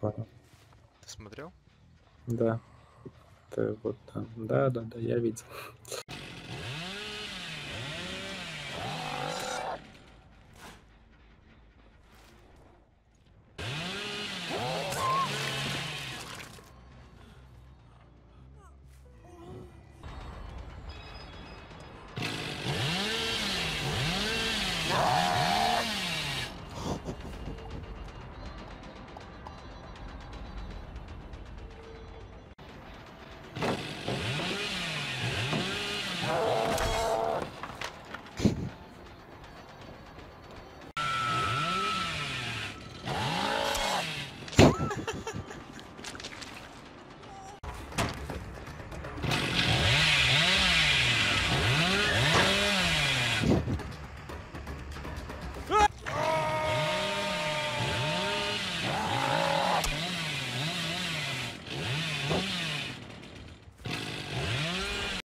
пару. Ты смотрел? Да. Ты вот там. Да, да, да, я видел. Thank you.